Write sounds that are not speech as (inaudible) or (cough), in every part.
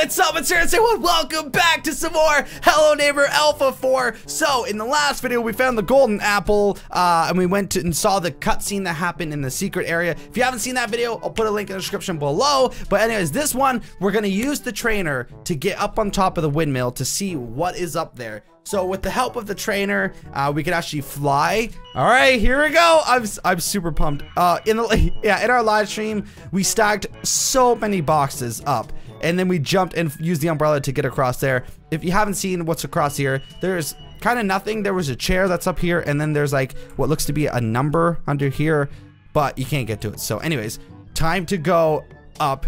what's up? It's say what? Welcome back to some more Hello Neighbor Alpha 4. So, in the last video, we found the golden apple, uh, and we went to and saw the cutscene that happened in the secret area. If you haven't seen that video, I'll put a link in the description below. But anyways, this one, we're gonna use the trainer to get up on top of the windmill to see what is up there. So with the help of the trainer, uh, we can actually fly. All right, here we go. I'm, I'm super pumped. Uh, in the (laughs) yeah, in our live stream, we stacked so many boxes up and then we jumped and used the umbrella to get across there. If you haven't seen what's across here, there's kind of nothing. There was a chair that's up here, and then there's like what looks to be a number under here, but you can't get to it. So anyways, time to go up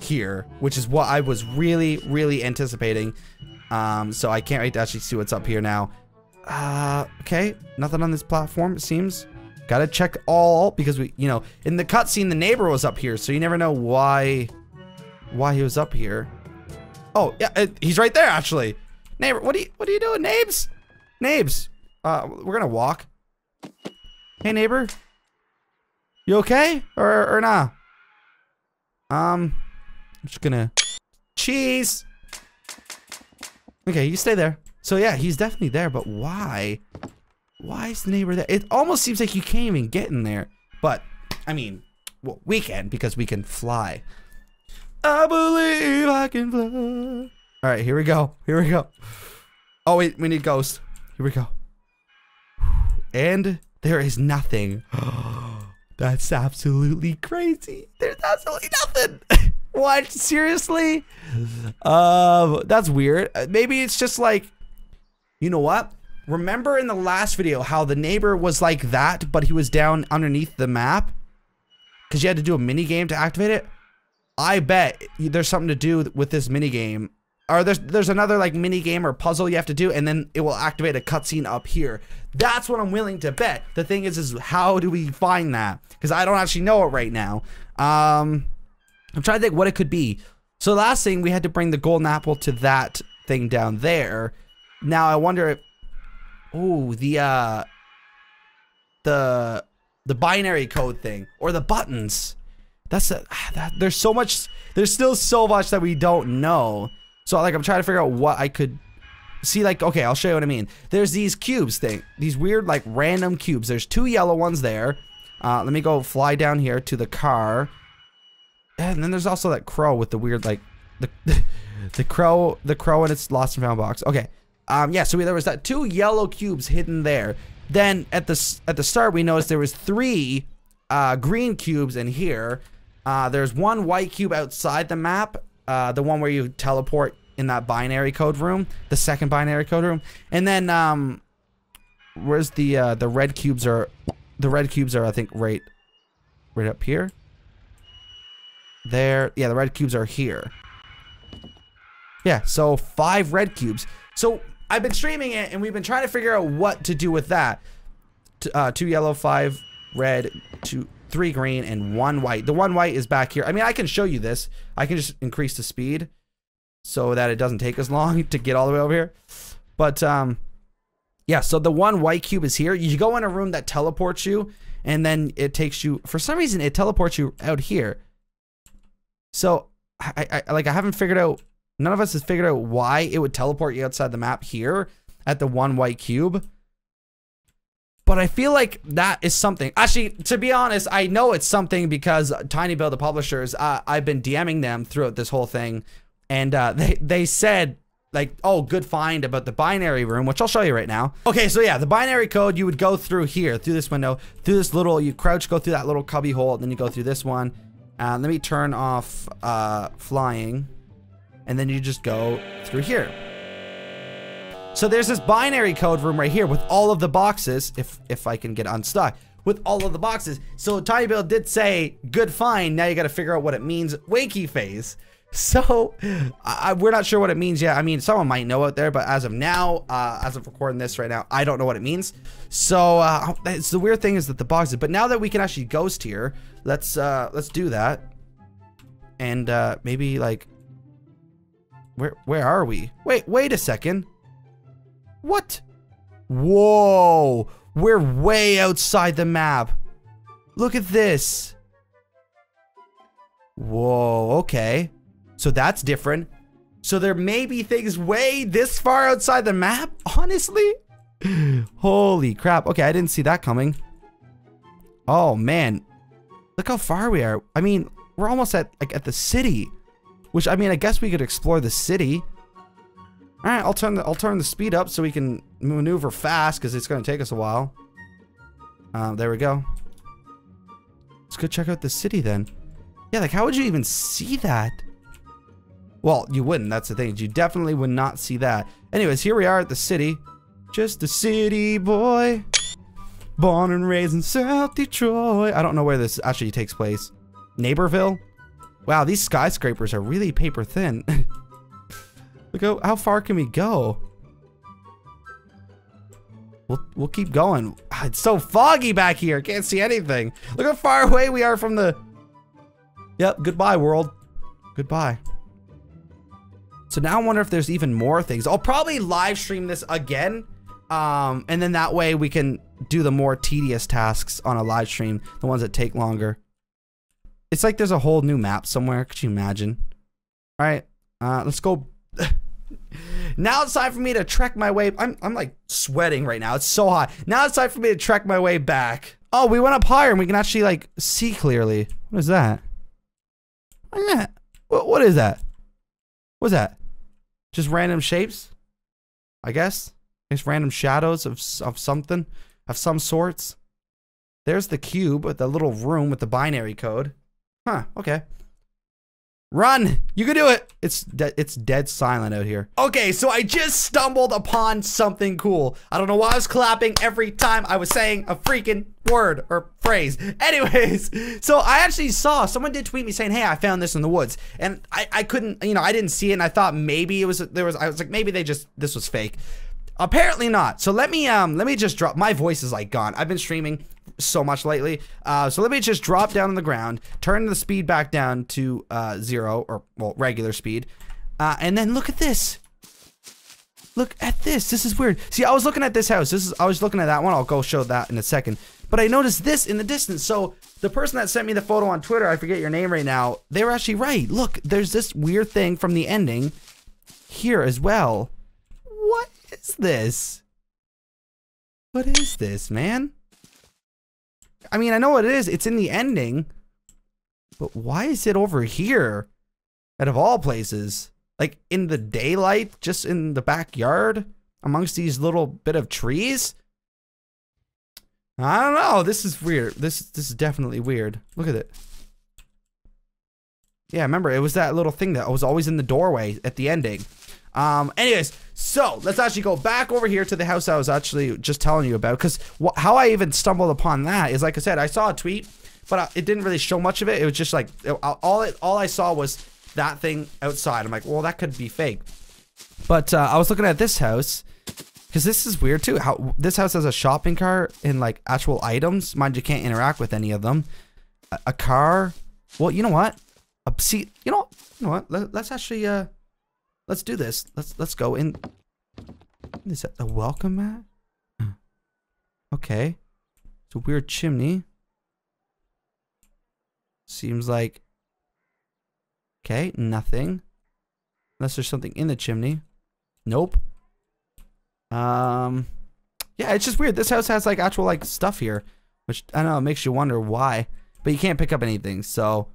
here, which is what I was really, really anticipating. Um, so I can't wait to actually see what's up here now. Uh, okay, nothing on this platform, it seems. Gotta check all, because we, you know, in the cutscene, the neighbor was up here, so you never know why why he was up here. Oh, yeah, uh, he's right there, actually. Neighbor, what are you, what are you doing, Nabes? Nabes, uh, we're gonna walk. Hey, neighbor. You okay? Or, or nah? Um, I'm just gonna... Cheese! Okay, you stay there. So yeah, he's definitely there, but why? Why is the neighbor there? It almost seems like you can't even get in there. But, I mean, well, we can because we can fly. I believe I can fly. All right, here we go. Here we go. Oh, wait, we need ghost. Here we go. And there is nothing. (gasps) That's absolutely crazy. There's absolutely nothing. (laughs) what? Seriously? Um, that's weird. Uh, maybe it's just like, you know what? Remember in the last video how the neighbor was like that, but he was down underneath the map? Because you had to do a mini game to activate it? I bet there's something to do with this mini game. Or there's there's another like mini game or puzzle you have to do, and then it will activate a cutscene up here. That's what I'm willing to bet. The thing is, is how do we find that? Because I don't actually know it right now. Um, I'm trying to think what it could be. So last thing we had to bring the golden apple to that thing down there. Now I wonder if, oh the uh, the the binary code thing or the buttons. That's a, that, there's so much, there's still so much that we don't know. So like, I'm trying to figure out what I could see. Like, okay, I'll show you what I mean. There's these cubes thing, these weird like random cubes. There's two yellow ones there. Uh, let me go fly down here to the car. And then there's also that crow with the weird like the (laughs) the crow the crow and its lost and found box. Okay. Um yeah, so we, there was that two yellow cubes hidden there. Then at the at the start we noticed there was three uh, green cubes in here. Uh, there's one white cube outside the map, uh, the one where you teleport in that binary code room, the second binary code room, and then um, where's the uh, the red cubes are, the red cubes are I think right, right up here. There, yeah, the red cubes are here. Yeah, so five red cubes. So I've been streaming it, and we've been trying to figure out what to do with that. T uh, two yellow, five red, two three green, and one white. The one white is back here. I mean, I can show you this. I can just increase the speed so that it doesn't take as long (laughs) to get all the way over here. But, um, yeah, so the one white cube is here. You go in a room that teleports you, and then it takes you, for some reason, it teleports you out here. So, I, I like, I haven't figured out, none of us has figured out why it would teleport you outside the map here at the one white cube. But I feel like that is something. Actually, to be honest, I know it's something because tinyBuild, the publishers, uh, I've been DMing them throughout this whole thing, and uh, (laughs) they they said like, oh, good find about the binary room, which I'll show you right now. Okay, so yeah, the binary code you would go through here, through this window, through this little, you crouch, go through that little cubby hole, and then you go through this one. Uh, let me turn off uh, flying, and then you just go through here. So there's this binary code room right here with all of the boxes, if if I can get unstuck, with all of the boxes. So tinyBuild did say, good find, now you gotta figure out what it means, wakey phase. (laughs) So, I, we're not sure what it means yet. I mean, someone might know out there, but as of now, uh, as of recording this right now, I don't know what it means. So, uh, it's the weird thing is that the boxes, but now that we can actually ghost here, let's, uh, let's do that. And, uh, maybe like, where, where are we? Wait, wait a second. What? Whoa. We're way outside the map. Look at this. Whoa, okay. So that's different. So there may be things way this far outside the map, (laughs) honestly. Holy crap. Okay, I didn't see that coming. Oh, man. Look how far we are. I mean, we're almost at like at the city. Which, I mean, I guess we could explore the city. All right, I'll turn the I'll turn the speed up so we can maneuver fast because it's going to take us a while. Uh, there we go. Let's go check out the city then. Yeah, like how would you even see that? Well, you wouldn't. That's the thing. You definitely would not see that. Anyways, here we are at the city. Just a city boy. Born and raised in South Detroit. I don't know where this actually takes place. Neighborville? Wow, these skyscrapers are really paper thin. (laughs) Look how, how far can we go? We'll, we'll keep going. Ah, it's so foggy back here. Can't see anything. Look how far away we are from the... Yep, goodbye world. Goodbye. So now I wonder if there's even more things. I'll probably live stream this again. Um, and then that way we can do the more tedious tasks on a live stream. The ones that take longer. It's like there's a whole new map somewhere. Could you imagine? All right, uh, let's go now it's time for me to trek my way. I'm, I'm like sweating right now. It's so hot. Now it's time for me to trek my way back. Oh, we went up higher and we can actually like see clearly. What is that? What is that? What, what is that? What's that? Just random shapes? I guess. Just random shadows of, of something, of some sorts. There's the cube with the little room with the binary code. Huh, okay. Run! You can do it! It's de it's dead silent out here. Okay, so I just stumbled upon something cool. I don't know why I was clapping every time I was saying a freaking word or phrase. (laughs) Anyways, so I actually saw someone did tweet me saying, "Hey, I found this in the woods," and I I couldn't, you know, I didn't see it, and I thought maybe it was there was I was like maybe they just this was fake. Apparently not. So let me um let me just drop. My voice is like gone. I've been streaming so much lately. Uh, so let me just drop down on the ground, turn the speed back down to uh, zero or well regular speed, uh, and then look at this. Look at this. This is weird. See, I was looking at this house. This is I was looking at that one. I'll go show that in a second. But I noticed this in the distance. So the person that sent me the photo on Twitter, I forget your name right now. They were actually right. Look, there's this weird thing from the ending here as well. What is this? What is this, man? I mean, I know what it is. It's in the ending. But why is it over here? Out of all places. Like in the daylight, just in the backyard, amongst these little bit of trees. I don't know. This is weird. This this is definitely weird. Look at it. Yeah, remember it was that little thing that was always in the doorway at the ending. Um, anyways, so let's actually go back over here to the house I was actually just telling you about. Because how I even stumbled upon that is, like I said, I saw a tweet, but uh, it didn't really show much of it. It was just like it, all it all I saw was that thing outside. I'm like, well, that could be fake. But uh, I was looking at this house because this is weird too. How this house has a shopping cart and like actual items. Mind you, can't interact with any of them. A, a car. Well, you know what? A seat. You know. You know what? Let, let's actually uh Let's do this. Let's let's go in. Is that a welcome mat? Okay. It's a weird chimney. Seems like. Okay, nothing. Unless there's something in the chimney. Nope. Um. Yeah, it's just weird. This house has like actual like stuff here, which I don't know makes you wonder why. But you can't pick up anything, so.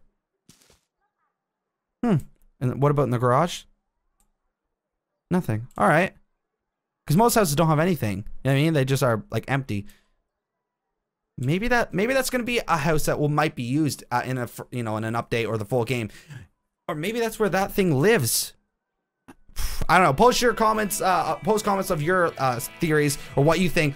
Hmm. And what about in the garage? Nothing. All right. Because most houses don't have anything. You know what I mean? They just are like empty. Maybe that maybe that's gonna be a house that will might be used uh, in a you know in an update or the full game, or maybe that's where that thing lives. I don't know. Post your comments. Uh, uh post comments of your uh, theories or what you think.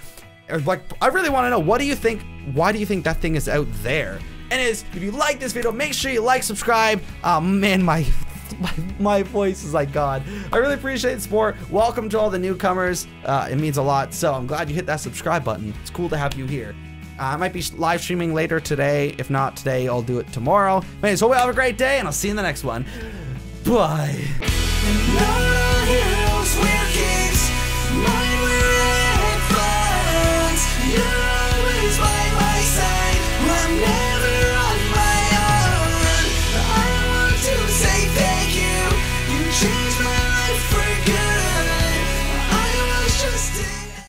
Like, I really want to know. What do you think? Why do you think that thing is out there? And is if you like this video, make sure you like, subscribe. Um, man, my (laughs) my, my voice is like God. I really appreciate the support. Welcome to all the newcomers. Uh, it means a lot. So I'm glad you hit that subscribe button. It's cool to have you here. Uh, I might be live streaming later today. If not today, I'll do it tomorrow. Anyway, so we have a great day, and I'll see you in the next one. Bye.